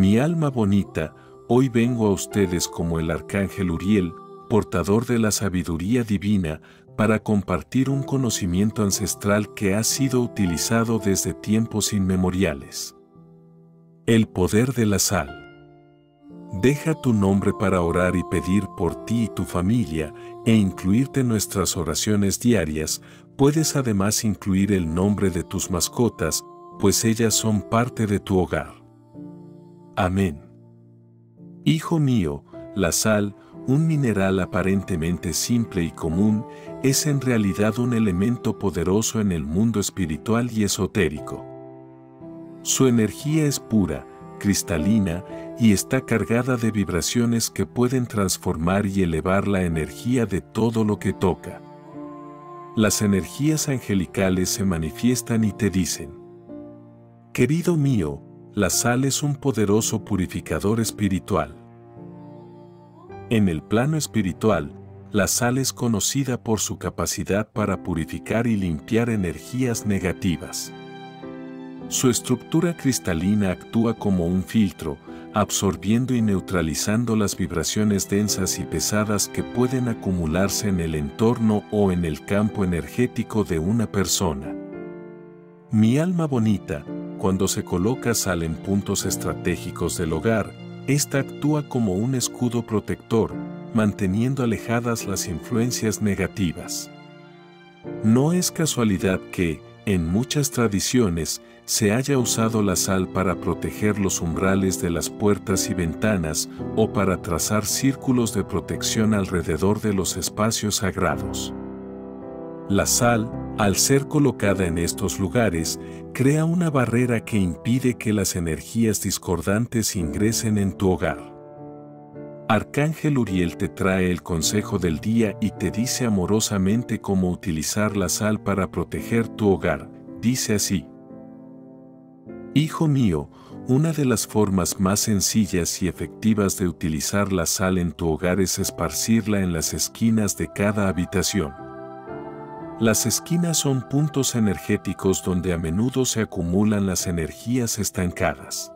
Mi alma bonita, hoy vengo a ustedes como el arcángel Uriel, portador de la sabiduría divina, para compartir un conocimiento ancestral que ha sido utilizado desde tiempos inmemoriales. El poder de la sal. Deja tu nombre para orar y pedir por ti y tu familia e incluirte en nuestras oraciones diarias. Puedes además incluir el nombre de tus mascotas, pues ellas son parte de tu hogar. Amén. Hijo mío, la sal, un mineral aparentemente simple y común, es en realidad un elemento poderoso en el mundo espiritual y esotérico. Su energía es pura, cristalina y está cargada de vibraciones que pueden transformar y elevar la energía de todo lo que toca. Las energías angelicales se manifiestan y te dicen, Querido mío, la sal es un poderoso purificador espiritual. En el plano espiritual, la sal es conocida por su capacidad para purificar y limpiar energías negativas. Su estructura cristalina actúa como un filtro, absorbiendo y neutralizando las vibraciones densas y pesadas que pueden acumularse en el entorno o en el campo energético de una persona. Mi alma bonita, cuando se coloca sal en puntos estratégicos del hogar, esta actúa como un escudo protector, manteniendo alejadas las influencias negativas. No es casualidad que, en muchas tradiciones, se haya usado la sal para proteger los umbrales de las puertas y ventanas o para trazar círculos de protección alrededor de los espacios sagrados. La sal, al ser colocada en estos lugares, crea una barrera que impide que las energías discordantes ingresen en tu hogar. Arcángel Uriel te trae el consejo del día y te dice amorosamente cómo utilizar la sal para proteger tu hogar. Dice así. Hijo mío, una de las formas más sencillas y efectivas de utilizar la sal en tu hogar es esparcirla en las esquinas de cada habitación. Las esquinas son puntos energéticos donde a menudo se acumulan las energías estancadas.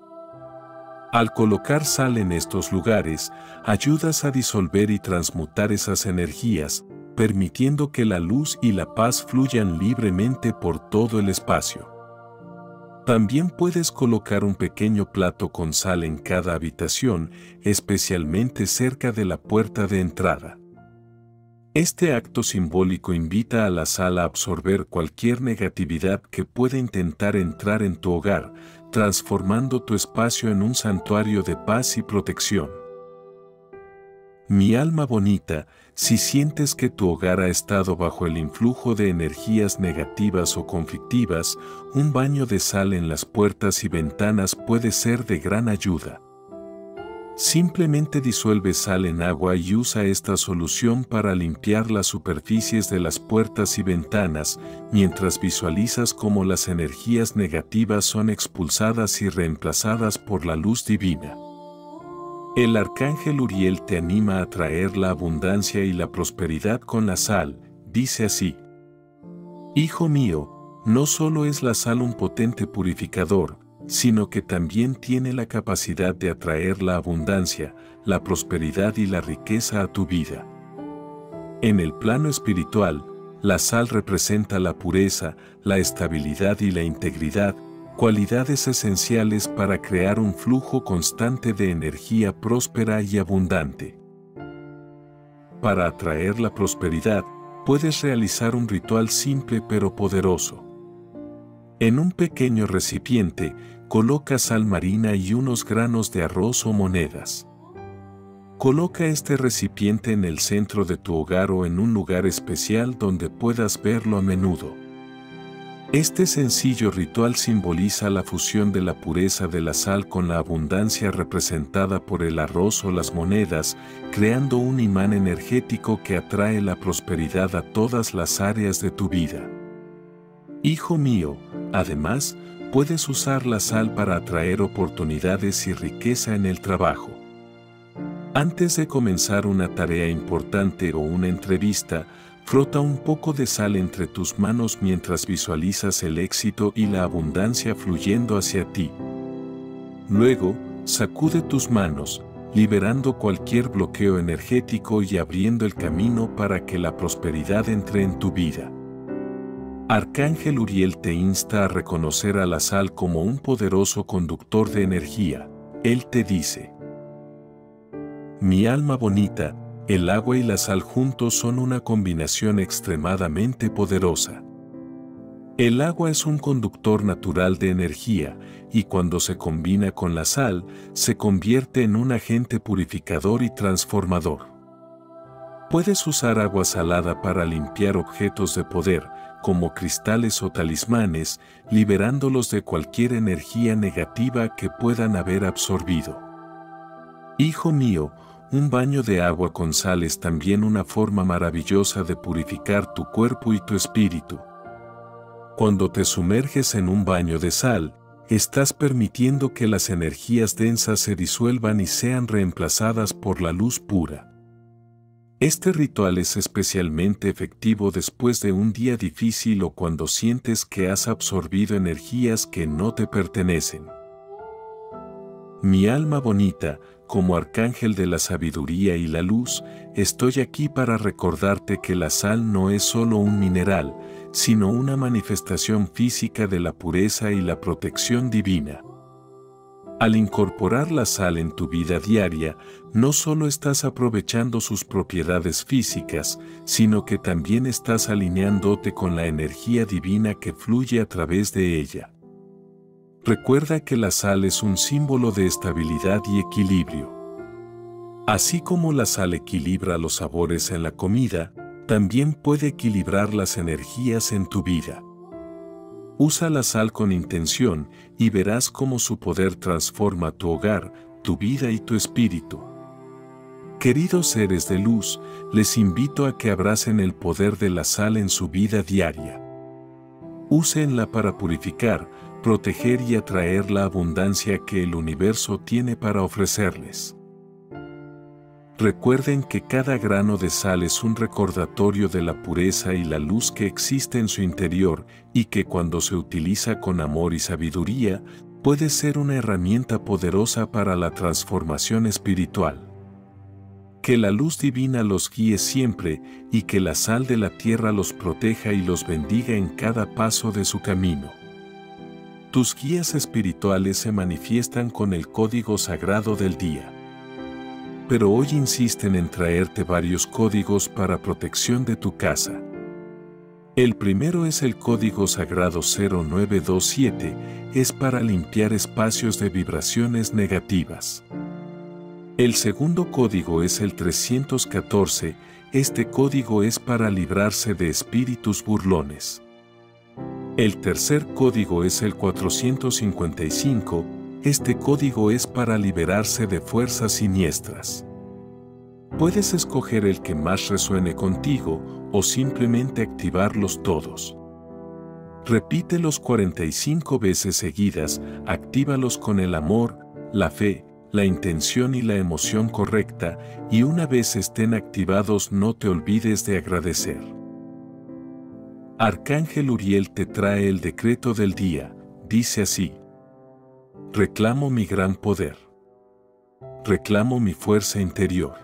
Al colocar sal en estos lugares, ayudas a disolver y transmutar esas energías, permitiendo que la luz y la paz fluyan libremente por todo el espacio. También puedes colocar un pequeño plato con sal en cada habitación, especialmente cerca de la puerta de entrada. Este acto simbólico invita a la sal a absorber cualquier negatividad que pueda intentar entrar en tu hogar, transformando tu espacio en un santuario de paz y protección. Mi alma bonita, si sientes que tu hogar ha estado bajo el influjo de energías negativas o conflictivas, un baño de sal en las puertas y ventanas puede ser de gran ayuda. Simplemente disuelve sal en agua y usa esta solución para limpiar las superficies de las puertas y ventanas, mientras visualizas cómo las energías negativas son expulsadas y reemplazadas por la luz divina. El arcángel Uriel te anima a traer la abundancia y la prosperidad con la sal, dice así. Hijo mío, no solo es la sal un potente purificador, sino que también tiene la capacidad de atraer la abundancia, la prosperidad y la riqueza a tu vida. En el plano espiritual, la sal representa la pureza, la estabilidad y la integridad, cualidades esenciales para crear un flujo constante de energía próspera y abundante. Para atraer la prosperidad, puedes realizar un ritual simple pero poderoso. En un pequeño recipiente, coloca sal marina y unos granos de arroz o monedas. Coloca este recipiente en el centro de tu hogar o en un lugar especial donde puedas verlo a menudo. Este sencillo ritual simboliza la fusión de la pureza de la sal con la abundancia representada por el arroz o las monedas, creando un imán energético que atrae la prosperidad a todas las áreas de tu vida. Hijo mío, además, puedes usar la sal para atraer oportunidades y riqueza en el trabajo. Antes de comenzar una tarea importante o una entrevista, Frota un poco de sal entre tus manos mientras visualizas el éxito y la abundancia fluyendo hacia ti. Luego, sacude tus manos, liberando cualquier bloqueo energético y abriendo el camino para que la prosperidad entre en tu vida. Arcángel Uriel te insta a reconocer a la sal como un poderoso conductor de energía. Él te dice, Mi alma bonita, el agua y la sal juntos son una combinación extremadamente poderosa. El agua es un conductor natural de energía y cuando se combina con la sal, se convierte en un agente purificador y transformador. Puedes usar agua salada para limpiar objetos de poder, como cristales o talismanes, liberándolos de cualquier energía negativa que puedan haber absorbido. Hijo mío, un baño de agua con sal es también una forma maravillosa de purificar tu cuerpo y tu espíritu. Cuando te sumerges en un baño de sal, estás permitiendo que las energías densas se disuelvan y sean reemplazadas por la luz pura. Este ritual es especialmente efectivo después de un día difícil o cuando sientes que has absorbido energías que no te pertenecen. Mi alma bonita, como arcángel de la sabiduría y la luz, estoy aquí para recordarte que la sal no es solo un mineral, sino una manifestación física de la pureza y la protección divina. Al incorporar la sal en tu vida diaria, no solo estás aprovechando sus propiedades físicas, sino que también estás alineándote con la energía divina que fluye a través de ella. Recuerda que la sal es un símbolo de estabilidad y equilibrio. Así como la sal equilibra los sabores en la comida, también puede equilibrar las energías en tu vida. Usa la sal con intención y verás cómo su poder transforma tu hogar, tu vida y tu espíritu. Queridos seres de luz, les invito a que abracen el poder de la sal en su vida diaria. Úsenla para purificar, proteger y atraer la abundancia que el universo tiene para ofrecerles. Recuerden que cada grano de sal es un recordatorio de la pureza y la luz que existe en su interior y que cuando se utiliza con amor y sabiduría, puede ser una herramienta poderosa para la transformación espiritual. Que la luz divina los guíe siempre y que la sal de la tierra los proteja y los bendiga en cada paso de su camino. Tus guías espirituales se manifiestan con el código sagrado del día pero hoy insisten en traerte varios códigos para protección de tu casa. El primero es el código sagrado 0927, es para limpiar espacios de vibraciones negativas. El segundo código es el 314, este código es para librarse de espíritus burlones. El tercer código es el 455, este código es para liberarse de fuerzas siniestras. Puedes escoger el que más resuene contigo o simplemente activarlos todos. Repítelos 45 veces seguidas, actívalos con el amor, la fe, la intención y la emoción correcta, y una vez estén activados no te olvides de agradecer. Arcángel Uriel te trae el decreto del día, dice así. Reclamo mi gran poder. Reclamo mi fuerza interior.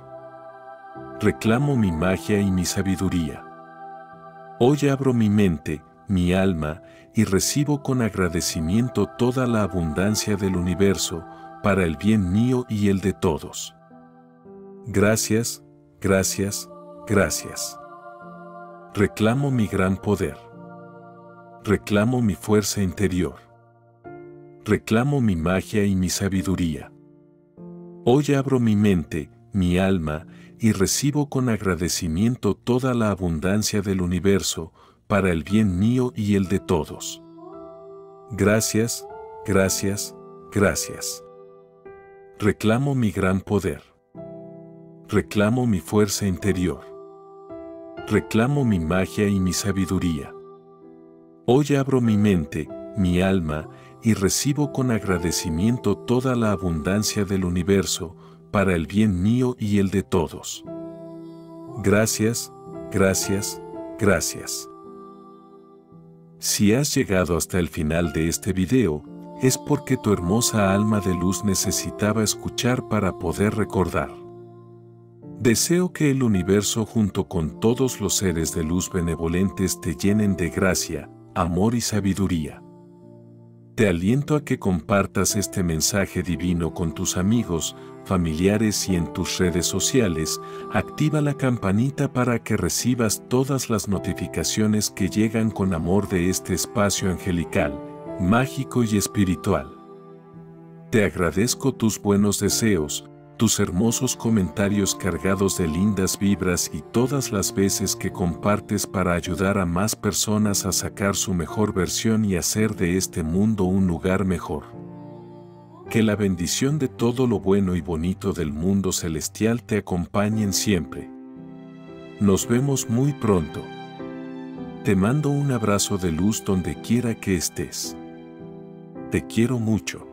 Reclamo mi magia y mi sabiduría. Hoy abro mi mente, mi alma, y recibo con agradecimiento toda la abundancia del universo, para el bien mío y el de todos. Gracias, gracias, gracias. Reclamo mi gran poder. Reclamo mi fuerza interior reclamo mi magia y mi sabiduría. Hoy abro mi mente, mi alma, y recibo con agradecimiento toda la abundancia del universo, para el bien mío y el de todos. Gracias, gracias, gracias. Reclamo mi gran poder. Reclamo mi fuerza interior. Reclamo mi magia y mi sabiduría. Hoy abro mi mente, mi alma, y recibo con agradecimiento toda la abundancia del universo, para el bien mío y el de todos. Gracias, gracias, gracias. Si has llegado hasta el final de este video, es porque tu hermosa alma de luz necesitaba escuchar para poder recordar. Deseo que el universo junto con todos los seres de luz benevolentes te llenen de gracia, amor y sabiduría. Te aliento a que compartas este mensaje divino con tus amigos, familiares y en tus redes sociales. Activa la campanita para que recibas todas las notificaciones que llegan con amor de este espacio angelical, mágico y espiritual. Te agradezco tus buenos deseos, tus hermosos comentarios cargados de lindas vibras y todas las veces que compartes para ayudar a más personas a sacar su mejor versión y hacer de este mundo un lugar mejor. Que la bendición de todo lo bueno y bonito del mundo celestial te acompañen siempre. Nos vemos muy pronto. Te mando un abrazo de luz donde quiera que estés. Te quiero mucho.